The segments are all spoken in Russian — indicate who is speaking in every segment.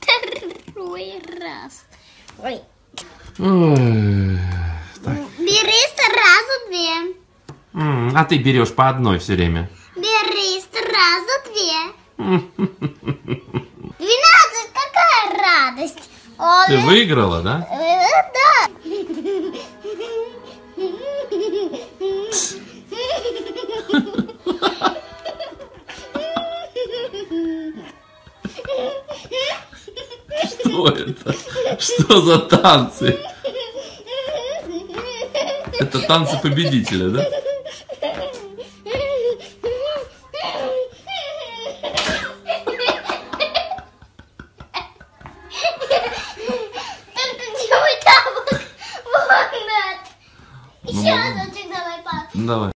Speaker 1: Второй раз. Ой.
Speaker 2: Ой, так.
Speaker 1: Бери сразу две.
Speaker 2: А ты берешь по одной все время.
Speaker 1: Бери сразу две. Двенадцать, какая радость. Ой,
Speaker 2: Ты выиграла, да?
Speaker 1: э, Да.
Speaker 2: Что это? Что за танцы? Это танцы победителя, да? Ну,
Speaker 1: разочек давай, пап.
Speaker 2: Ну, Давай.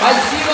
Speaker 3: Vai, tira.